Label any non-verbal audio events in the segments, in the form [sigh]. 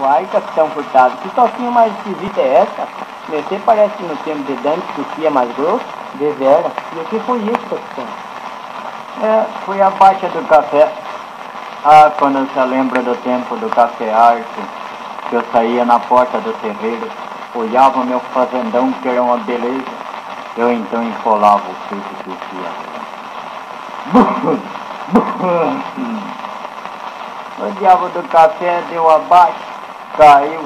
Uai, capitão Furtado, que toquinho mais esquisita é essa? Você parece no tempo de Dante que o fio é mais grosso. Devera. E o que foi isso, capitão? É, foi a baixa do café. Ah, quando você lembra do tempo do café arte, que eu saía na porta do terreiro, olhava meu fazendão, que era uma beleza, eu então enfolava o peito do fio. [laughs] O diabo do café deu abaixo, caiu,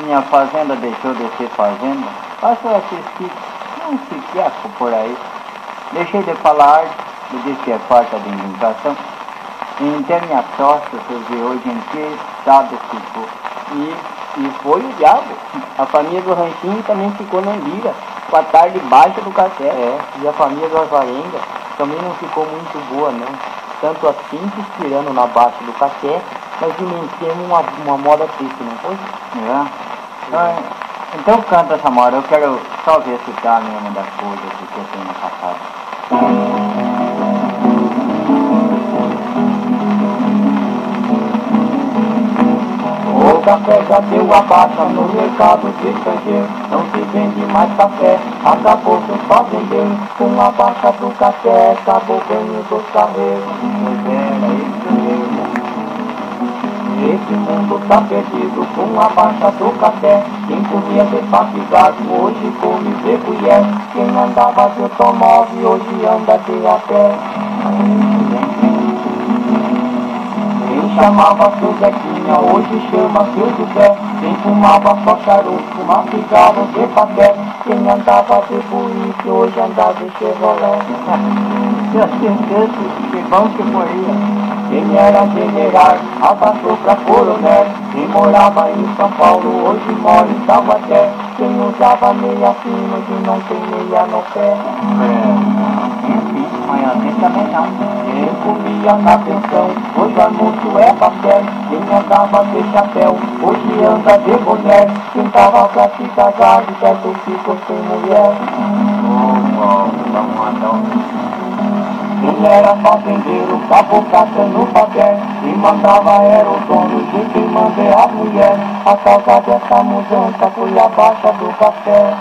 minha fazenda deixou de ser fazenda, passou a assistir um psiquiátrico por aí. Deixei de falar, me disse que é falta de indicação. Então minha sorte, vê hoje em que estado ficou. E, e foi o diabo. A família do Ranchinho também ficou na lira, com a tarde baixa do café. É, e a família do Avarenga também não ficou muito boa não. Tanto assim que estirando na baixa do café, mas vivenciamos uma, uma moda triste, não foi? É. Ah, então canta essa moda, eu quero só ver se tá mesmo das coisas que eu tenho passado. Café já deu a baixa no mercado de estrangeiro Não se vende mais café, acabou que só vendeu Com a baixa do café, acabou o ganho dos carreiros Esse mundo tá perdido com a baixa do café. Quem comia de papigado, hoje come de colher. Quem andava de automóvel, hoje anda de a pé. Quem chamava seu Zequinha, hoje chama seu José. Quem fumava só charuto, mastigava de papel. Quem andava de buíque, hoje anda de Chevrolet. Eu certeza que bom que foi Quem era general, abaixou pra coronel Quem morava em São Paulo, hoje mora em Taubaté. Quem usava meia fina, hoje não tem meia no pé. É, assim também não. Quem comia na pensão, hoje almoço é papel Quem andava de chapéu, hoje anda de boné. Quem tava pra se casar, de certo ficou sem mulher. Oh, oh, não mandam. Quem era fazendeiro, acabou catando papel Quem mandava era o dono, de quem manda a mulher. A causa dessa mudança foi a baixa do café